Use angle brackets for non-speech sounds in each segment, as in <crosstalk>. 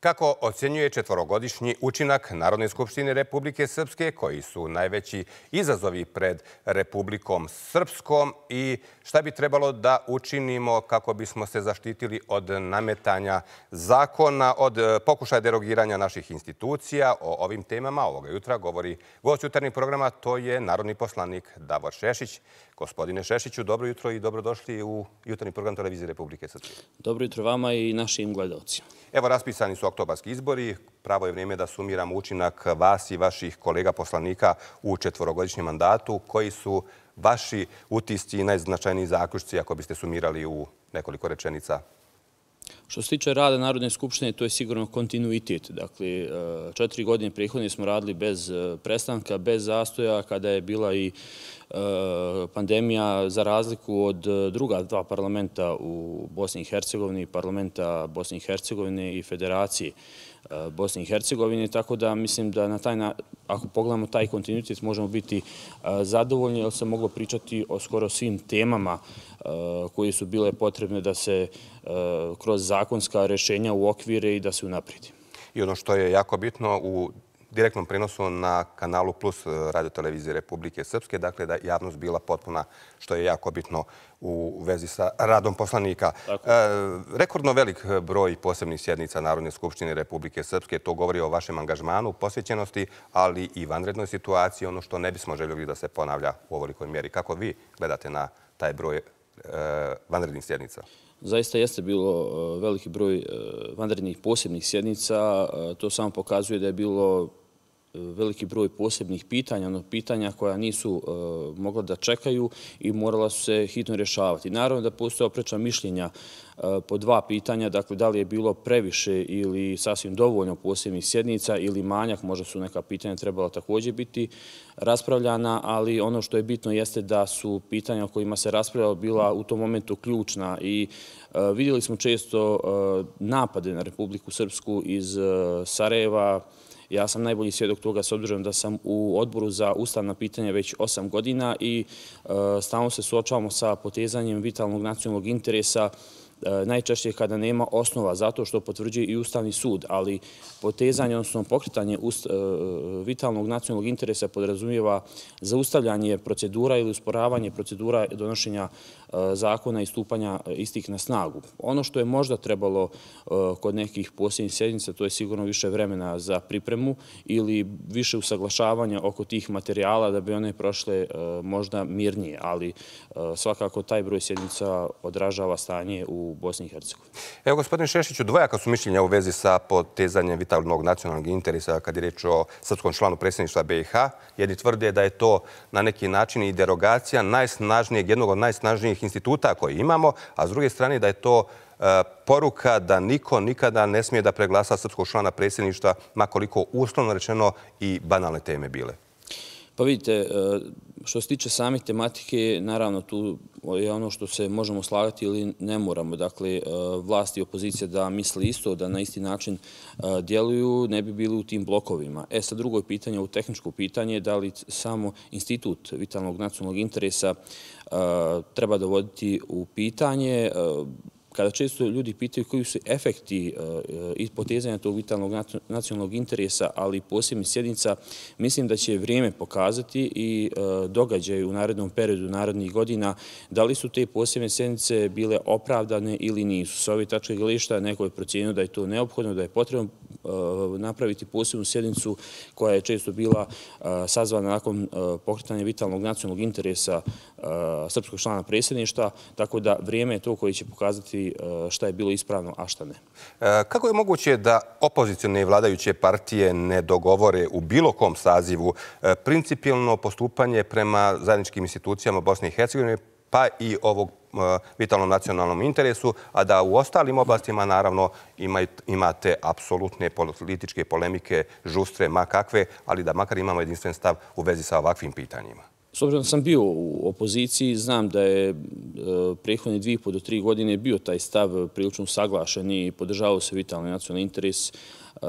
Kako ocjenjuje četvorogodišnji učinak Narodne skupštine Republike Srpske, koji su najveći izazovi pred Republikom Srpskom i šta bi trebalo da učinimo kako bismo se zaštitili od nametanja zakona, od pokušaja derogiranja naših institucija. O ovim temama ovoga jutra govori gost jutarnjeg programa, to je narodni poslanik Davor Šešić. Gospodine Šešiću, dobro jutro i dobrodošli u jutarnji program Televizije Republike Srpske. Dobro jutro vama i našim gledalcima. Evo, raspisani su oktobarski izbori. Pravo je vrijeme da sumiramo učinak vas i vaših kolega poslanika u četvorogodišnjem mandatu. Koji su vaši utisci i najznačajniji zaključci, ako biste sumirali u nekoliko rečenica? Što se tiče rada Narodne skupštine, to je sigurno kontinuitet. Dakle, e, četiri godine prihodnije smo radili bez e, prestanka, bez zastoja, kada je bila i e, pandemija za razliku od druga dva parlamenta u Bosni i Hercegovini, parlamenta Bosni i Hercegovine i Federacije Bosni i Hercegovini, tako da mislim da na taj, ako pogledamo taj kontinuitet, možemo biti zadovoljni, jer se moglo pričati o skoro svim temama koje su bile potrebne da se kroz zakonska rešenja u okvire i da se unapredi. I ono što je jako bitno u direktnom prenosu na kanalu Plus eh, radio televizije Republike Srpske, dakle da javnost bila potpuna, što je jako bitno u vezi sa radom poslanika. Eh, rekordno velik broj posebnih sjednica Narodne skupštine Republike Srpske, to govori o vašem angažmanu, posvećenosti, ali i vanrednoj situaciji, ono što ne bismo željeli da se ponavlja u ovolikoj mjeri. Kako vi gledate na taj broj eh, vanrednih sjednica? Zaista jeste bilo veliki broj vanrednih posebnih sjednica. To samo pokazuje da je bilo veliki broj posebnih pitanja, ono pitanja koja nisu e, mogla da čekaju i morala su se hitno rješavati. Naravno da postoje oprečna mišljenja e, po dva pitanja, dakle da li je bilo previše ili sasvim dovoljno posebnih sjednica ili manjak, možda su neka pitanja trebala također biti raspravljana, ali ono što je bitno jeste da su pitanja o kojima se raspravljalo bila u tom momentu ključna i e, vidjeli smo često e, napade na Republiku Srpsku iz e, Sarajeva, Ja sam najbolji svjedok toga s obzirom da sam u odboru za ustavna pitanja već osam godina i e, stalno se suočavamo sa potezanjem vitalnog nacionalnog interesa E, najčešće kada nema osnova zato što potvrđuje i Ustavni sud, ali potezanje, odnosno pokretanje e, vitalnog nacionalnog interesa podrazumijeva zaustavljanje procedura ili usporavanje procedura donošenja e, zakona i stupanja istih na snagu. Ono što je možda trebalo kod nekih posljednjih sjednica, to je sigurno više vremena za pripremu ili više usaglašavanja oko tih materijala da bi one prošle možda mirnije, ali svakako taj broj sjednica odražava stanje u Bosni i Hercegovini. Evo, gospodin Šešiću, dvojaka su mišljenja u vezi sa potezanjem vitalnog nacionalnog interesa kad je reč o srpskom članu predsjedništva BiH. Jedni tvrde da je to na neki način i derogacija najsnažnijeg, jednog od najsnažnijih instituta koji imamo, a s druge strane da je to e, poruka da niko nikada ne smije da preglasa srpskog člana predsjedništva, makoliko uslovno rečeno i banalne teme bile. Pa vidite, e, što se tiče samih tematike, naravno tu je ono što se možemo slagati ili ne moramo. Dakle, e, vlast i opozicija da misle isto, da na isti način e, djeluju, ne bi bili u tim blokovima. E, sad drugo je pitanje, u tehničko pitanje, da li samo institut vitalnog nacionalnog interesa treba dovoditi u pitanje, kada često ljudi pitaju koji su efekti e, e, i potezanja tog vitalnog nacionalnog interesa, ali i posebnih sjednica, mislim da će vrijeme pokazati i e, događaj u narednom periodu narodnih godina da li su te posebne sjednice bile opravdane ili nisu. Sa ove tačke gledišta neko je procijenio da je to neophodno, da je potrebno napraviti posebnu sjednicu koja je često bila sazvana nakon pokretanja vitalnog nacionalnog interesa srpskog člana predsjedništa, tako da vrijeme je to koji će pokazati E, šta je bilo ispravno, a šta ne. E, kako je moguće da opozicione i vladajuće partije ne dogovore u bilo kom sazivu e, principijalno postupanje prema zajedničkim institucijama Bosne i Hercegovine, pa i ovog vitalnom nacionalnom interesu, a da u ostalim oblastima, naravno, imate apsolutne političke polemike, žustre, makakve, ali da makar imamo jedinstven stav u vezi sa ovakvim pitanjima? S obzirom da sam bio u opoziciji, znam da je e, prehodne dvije po do tri godine bio taj stav prilično saglašen i podržavao se vitalni nacionalni interes e,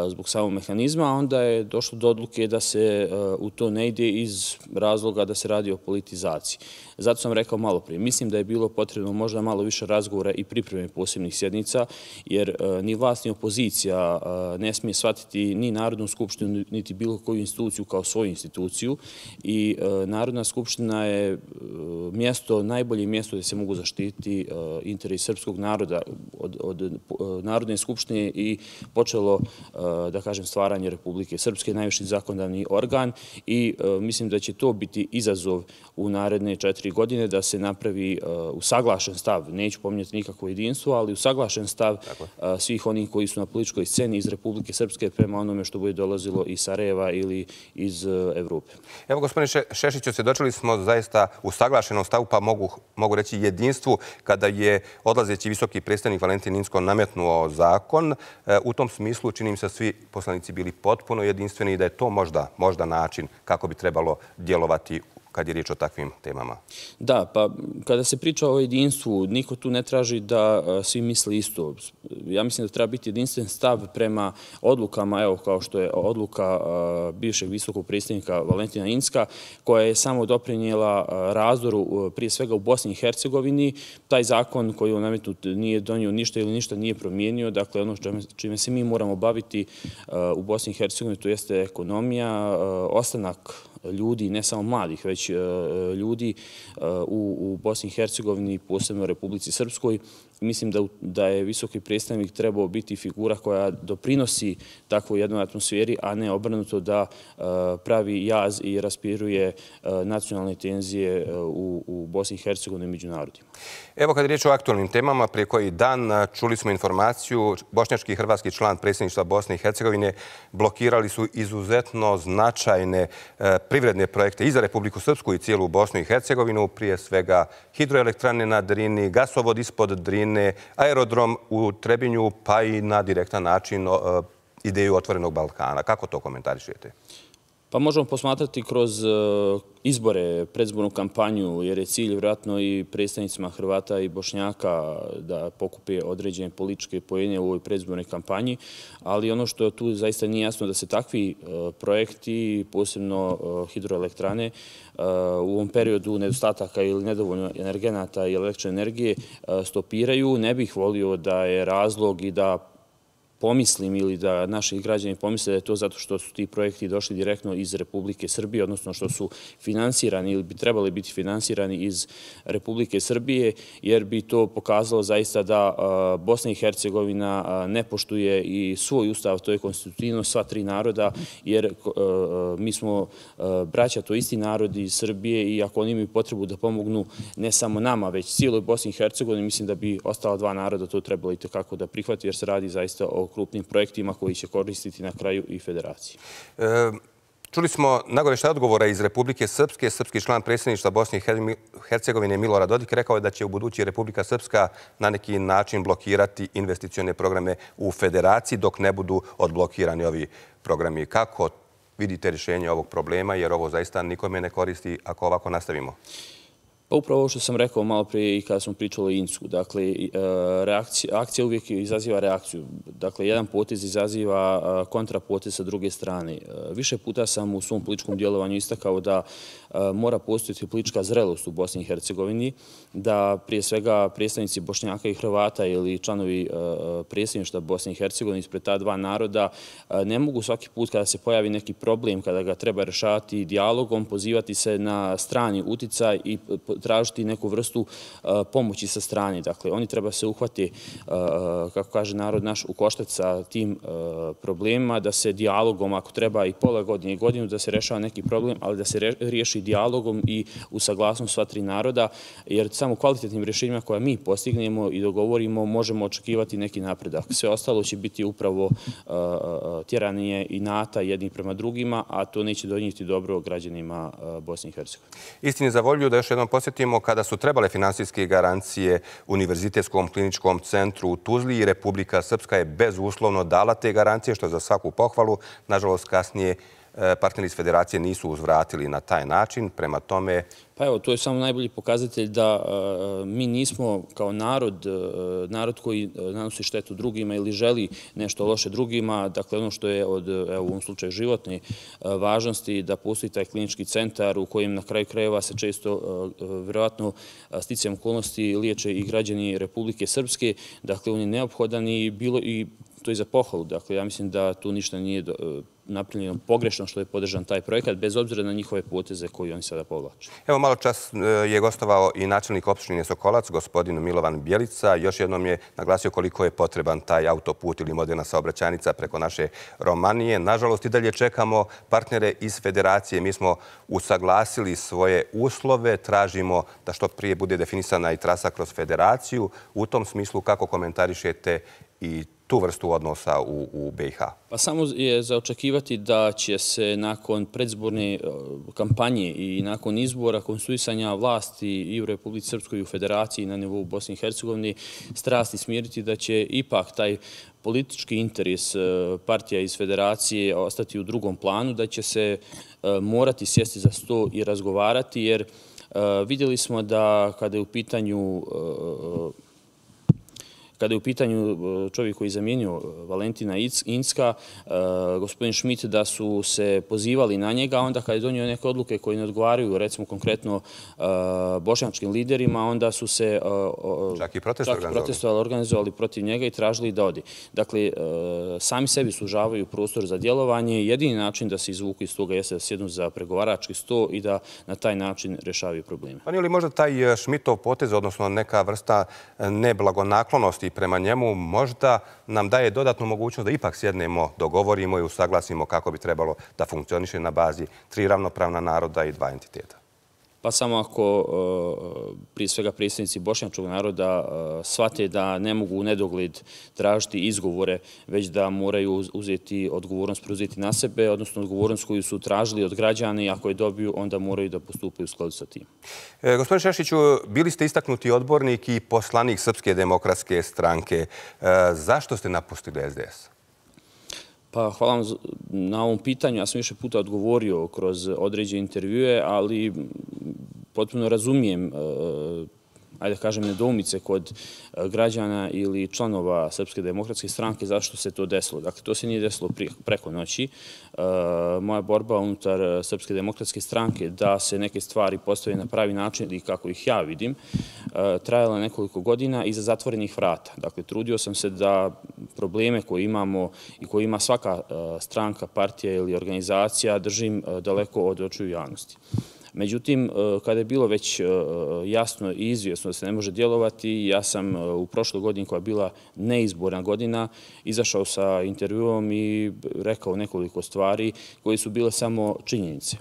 zbog samog mehanizma, a onda je došlo do odluke da se e, u to ne ide iz razloga da se radi o politizaciji. Zato sam rekao malo prije. Mislim da je bilo potrebno možda malo više razgovora i pripreme posebnih sjednica, jer ni vlast ni opozicija ne smije shvatiti ni Narodnu skupštinu, niti bilo koju instituciju kao svoju instituciju. I Narodna skupština je mjesto, najbolje mjesto gdje se mogu zaštiti interes srpskog naroda od Narodne skupštine i počelo da kažem, stvaranje Republike Srpske, najviši zakonodavni organ i mislim da će to biti izazov u naredne četiri godine da se napravi usaglašen stav, neću pominjati nikakvo jedinstvo, ali usaglašen stav svih onih koji su na političkoj sceni iz Republike Srpske prema onome što bude dolazilo iz Sarajeva ili iz Evrope. Evo, gospodin Šešić, osjedočili smo zaista u saglašenom stavu, pa mogu reći jedinstvu, kada je odlazeći visoki predstavnik Valentin Insko nametnuo zakon. E, u tom smislu, činim se svi poslanici bili potpuno jedinstveni i da je to možda način kako bi trebalo djelovati kad je riječ o takvim temama. Da, pa kada se priča o jedinstvu, niko tu ne traži da e, svi misli isto. Ja mislim da treba biti jedinstven stav prema odlukama, evo kao što je odluka e, bivšeg visokog predstavnika Valentina Inska, koja je samo doprinjela e, razdoru prije svega u Bosni i Hercegovini. Taj zakon koji je nametnut nije donio ništa ili ništa nije promijenio. Dakle, ono čime se mi moramo baviti u Bosni i Hercegovini, to jeste ekonomija, ostanak ljudi, ne samo mladih, već e, e, ljudi e, u, u Bosni i Hercegovini, posebno u Republici Srpskoj, mislim da je visoki predstavnik trebao biti figura koja doprinosi takvoj jednoj atmosferi, a ne obrnuto da e, pravi jaz i raspiruje e, nacionalne tenzije e, u Bosni i Hercegovini među narodima. Evo kad je riječ o aktualnim temama, prije koji dan e, čuli smo informaciju, bošnjački i hrvatski član predsjedništva Bosne i Hercegovine blokirali su izuzetno značajne privredne projekte i za Republiku Srpsku i cijelu Bosnu i Hercegovinu, prije svega hidroelektrane na Drini, gasovod ispod Drini, Vojvodine, aerodrom u Trebinju, pa i na direktan način e, ideju Otvorenog Balkana. Kako to komentarišujete? Pa možemo posmatrati kroz e, izbore, predzbornu kampanju, jer je cilj vratno i predstavnicima Hrvata i Bošnjaka da pokupe određene političke pojenje u ovoj predzbornoj kampanji, ali ono što tu zaista nije jasno da se takvi e, projekti, posebno e, hidroelektrane, u ovom periodu nedostataka ili nedovoljno energenata i električne energije stopiraju. Ne bih volio da je razlog i da pomislim ili da naši građani pomisle da je to zato što su ti projekti došli direktno iz Republike Srbije, odnosno što su finansirani ili bi trebali biti finansirani iz Republike Srbije, jer bi to pokazalo zaista da Bosna i Hercegovina ne poštuje i svoj ustav, to je konstitutivno sva tri naroda, jer mi smo braća, to isti narodi iz Srbije i ako oni imaju potrebu da pomognu ne samo nama, već cijeloj Bosni i Hercegovini, mislim da bi ostala dva naroda to trebalo i tako da prihvati, jer se radi zaista o krupnim projektima koji će koristiti na kraju i federaciji. E, čuli smo nagovešta odgovora iz Republike Srpske. Srpski član predsjedništva Bosne i Hercegovine Milorad Dodik rekao je da će u budući Republika Srpska na neki način blokirati investicione programe u federaciji dok ne budu odblokirani ovi programi. Kako vidite rješenje ovog problema jer ovo zaista nikome ne koristi ako ovako nastavimo? Pa upravo ovo što sam rekao malo prije i kada smo pričali o Insku. Dakle, e, reakcija, akcija uvijek izaziva reakciju. Dakle, jedan potez izaziva e, kontrapotez sa druge strane. E, više puta sam u svom političkom djelovanju istakao da mora postojiti politička zrelost u Bosni i Hercegovini, da prije svega predstavnici Bošnjaka i Hrvata ili članovi predstavništva Bosne i Hercegovine ispred ta dva naroda ne mogu svaki put kada se pojavi neki problem, kada ga treba rešati dialogom, pozivati se na strani uticaj i tražiti neku vrstu e, pomoći sa strane. Dakle, oni treba se uhvati, e, kako kaže narod naš, u koštac sa tim e, problemima, da se dialogom, ako treba i pola godine i godinu, da se rešava neki problem, ali da se riješi dialogom i u saglasnom sva tri naroda, jer samo kvalitetnim rješenjima koja mi postignemo i dogovorimo, možemo očekivati neki napredak. Sve ostalo će biti upravo tjeranije i nata jednih prema drugima, a to neće donijeti dobro građanima Bosne i Hercegovine. Istini za volju da još jednom posjetimo podsjetimo, kada su trebale finansijske garancije Univerzitetskom kliničkom centru u Tuzli i Republika Srpska je bezuslovno dala te garancije, što je za svaku pohvalu. Nažalost, kasnije E, partneri iz federacije nisu uzvratili na taj način. Prema tome... Pa evo, to je samo najbolji pokazatelj da e, mi nismo kao narod, e, narod koji nanosi štetu drugima ili želi nešto loše drugima. Dakle, ono što je od, evo, u ovom slučaju životne važnosti, da postoji taj klinički centar u kojem na kraju krajeva se često, vjerovatno, sticajem okolnosti liječe i građani Republike Srpske. Dakle, on je neophodan i bilo i to je za pohvalu. Dakle, ja mislim da tu ništa nije napravljeno pogrešno što je podržan taj projekat, bez obzira na njihove poteze koje oni sada povlače. Evo, malo čas e, je gostovao i načelnik opštine Sokolac, gospodin Milovan Bjelica. Još jednom je naglasio koliko je potreban taj autoput ili moderna saobraćanica preko naše Romanije. Nažalost, i dalje čekamo partnere iz federacije. Mi smo usaglasili svoje uslove, tražimo da što prije bude definisana i trasa kroz federaciju. U tom smislu, kako komentarišete i tu vrstu odnosa u BiH? Pa samo je za očekivati da će se nakon predzborne e, kampanje i nakon izbora konstituisanja vlasti i u Republici Srpskoj i u Federaciji na nivou Bosne i Hercegovine strasti smiriti da će ipak taj politički interes e, partija iz Federacije ostati u drugom planu, da će se e, morati sjesti za sto i razgovarati, jer vidjeli smo da kada je u pitanju kada je u pitanju e, čovjek koji je zamijenio e, Valentina Inska, e, gospodin Šmit, da su se pozivali na njega, onda kada je donio neke odluke koje ne odgovaraju, recimo konkretno bošnjačkim liderima, onda su se čak i protestovali organizovali protiv njega i tražili da odi. Dakle, sami sebi sužavaju prostor za djelovanje. Jedini način da se izvuku iz toga jeste da sjednu za pregovarački sto i da na taj način rešavaju probleme. Pa nije li možda taj Šmitov potez, odnosno neka vrsta neblagonaklonosti i prema njemu možda nam daje dodatnu mogućnost da ipak sjednemo, dogovorimo i usaglasimo kako bi trebalo da funkcioniše na bazi tri ravnopravna naroda i dva entiteta. Pa samo ako e, prije svega predstavnici bošnjačkog naroda e, shvate da ne mogu u nedogled tražiti izgovore, već da moraju uzeti odgovornost, preuzeti na sebe, odnosno odgovornost koju su tražili od građana i ako je dobiju, onda moraju da postupaju u skladu sa tim. E, gospodin Šešiću, bili ste istaknuti odbornik i poslanik Srpske demokratske stranke. Zašto ste napustili SDS? Pa hvala vam na ovom pitanju. Ja sam više puta odgovorio kroz određe intervjue, ali potpuno razumijem e, ajde da kažem, nedoumice kod e, građana ili članova Srpske demokratske stranke zašto se to desilo. Dakle, to se nije desilo preko noći. E, moja borba unutar Srpske demokratske stranke da se neke stvari postave na pravi način ili kako ih ja vidim, trajala nekoliko godina iza zatvorenih vrata. Dakle, trudio sam se da probleme koje imamo i koje ima svaka stranka, partija ili organizacija držim daleko od očuju javnosti. Međutim, e, kada je bilo već e, jasno i izvjesno da se ne može djelovati, ja sam e, u prošloj godini koja je bila neizborna godina izašao sa intervjuom i rekao nekoliko stvari koje su bile samo činjenice.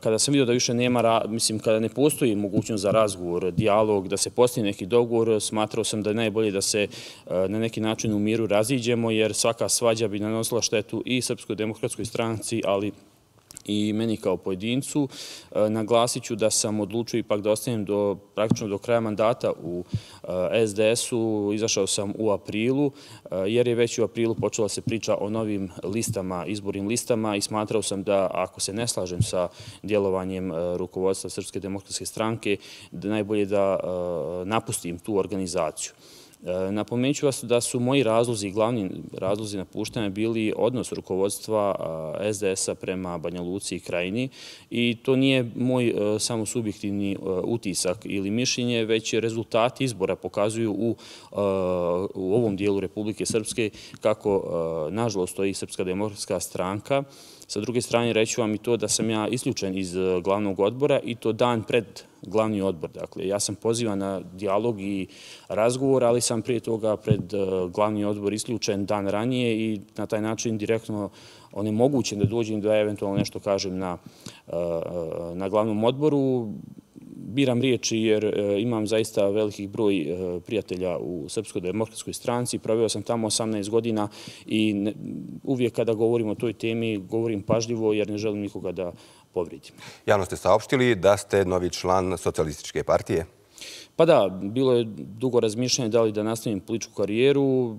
Kada sam vidio da više nema, mislim, kada ne postoji mogućnost za razgovor, dialog, da se postoji neki dogovor, smatrao sam da je najbolje da se na neki način u miru raziđemo, jer svaka svađa bi nanosila štetu i Srpskoj demokratskoj stranci, ali i meni kao pojedincu. E, naglasit ću da sam odlučio ipak da ostanem do, praktično do kraja mandata u e, SDS-u. Izašao sam u aprilu, e, jer je već u aprilu počela se priča o novim listama, izbornim listama i smatrao sam da ako se ne slažem sa djelovanjem e, rukovodstva Srpske demokratske stranke, da najbolje da e, napustim tu organizaciju. E, napomenut vas da su moji razlozi, i glavni razlozi napuštanja bili odnos rukovodstva e, SDS-a prema Banja Luci i Krajini i to nije moj e, samo subjektivni e, utisak ili mišljenje, već rezultati izbora pokazuju u ovom dijelu Republike Srpske kako nažalost stoji Srpska demokratska stranka. Sa druge strane reću vam i to da sam ja isključen iz e, glavnog odbora i to dan pred glavni odbor. Dakle, ja sam pozivan na dialog i razgovor, ali sam prije toga pred e, glavni odbor isključen dan ranije i na taj način direktno onemogućen da dođem da eventualno nešto kažem na e, na glavnom odboru biram riječi jer e, imam zaista velikih broj e, prijatelja u Srpskoj demokratskoj stranci. Proveo sam tamo 18 godina i uvijek kada govorim o toj temi govorim pažljivo jer ne želim nikoga da povrijedim. Javno ste saopštili da ste novi član socijalističke partije? Pa da, bilo je dugo razmišljanje da li da nastavim političku karijeru.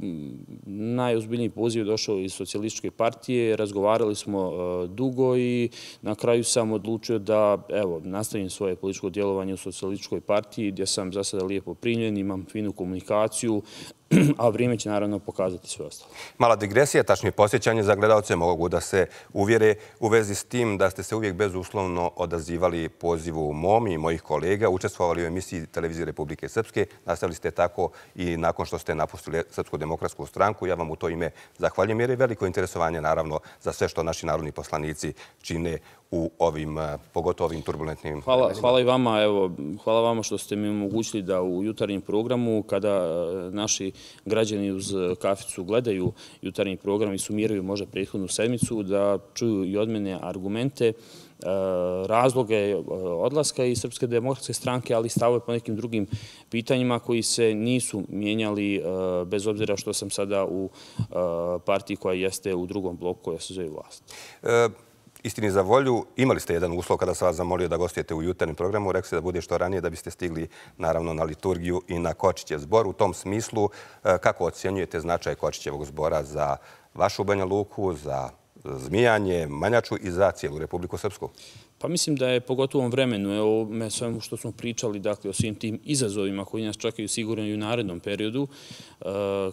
Najozbiljniji poziv je došao iz socijalističke partije. Razgovarali smo e, dugo i na kraju sam odlučio da nastavim svoje političko djelovanje u socijalističkoj partiji gdje sam za sada lijepo primljen, imam finu komunikaciju, a vrijeme će naravno pokazati sve ostalo. Mala digresija, tačnije posjećanje za gledalce mogu da se uvjere u vezi s tim da ste se uvijek bezuslovno odazivali pozivu mom i mojih kolega, učestvovali u emisiji Televizije Republike Srpske, nastavili ste tako i nakon što ste napustili Srpsku demokratsku stranku. Ja vam u to ime zahvaljujem jer je veliko interesovanje naravno za sve što naši narodni poslanici čine u ovim, pogotovo ovim turbulentnim... Hvala, hvala i vama, evo, hvala vama što ste mi omogućili da u jutarnjem programu, kada naši građani uz kaficu gledaju jutarnji program i sumiraju možda prethodnu sedmicu, da čuju i od mene argumente, razloge odlaska iz Srpske demokratske stranke, ali stavuje po nekim drugim pitanjima koji se nisu mijenjali bez obzira što sam sada u partiji koja jeste u drugom bloku koja se zove vlast. Istini za volju, imali ste jedan uslov kada sam vas zamolio da gostujete u jutarnjem programu. Rekli ste da bude što ranije da biste stigli naravno na liturgiju i na Kočićev zbor. U tom smislu, e, kako ocjenjujete značaj Kočićevog zbora za vašu Banja Luku, za Zmijanje, Manjaču i za cijelu Republiku Srpsku? Pa mislim da je pogotovo u vremenu, evo me svemu što smo pričali, dakle, o svim tim izazovima koji nas čekaju sigurno i u narednom periodu, e,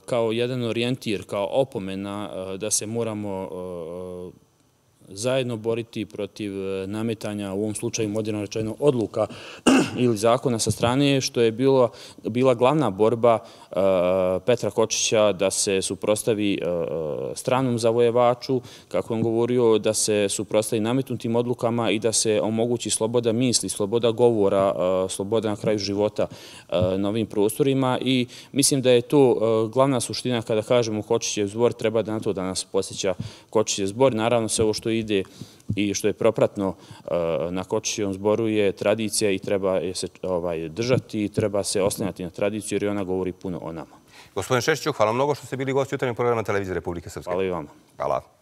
kao jedan orijentir, kao opomena e, da se moramo e, zajedno boriti protiv e, nametanja, u ovom slučaju moderno rečeno, odluka <clears throat> ili zakona sa strane, što je bila glavna borba e, Petra Kočića da se suprostavi e, stranom zavojevaču, kako on govorio, da se suprostavi nametnutim odlukama i da se omogući sloboda misli, sloboda govora, e, sloboda na kraju života na ovim prostorima i mislim da je to glavna suština kada kažemo Kočićev zbor, treba da na to danas posjeća Kočićev zbor. Naravno, sve ovo što ide i što je propratno uh, na Kočićevom zboru je tradicija i treba je se ovaj, držati i treba se oslanjati na tradiciju jer ona govori puno o nama. Gospodin Šešću, hvala mnogo što ste bili gost jutarnjeg programa Televizije Republike Srpske. Hvala i vama. Hvala.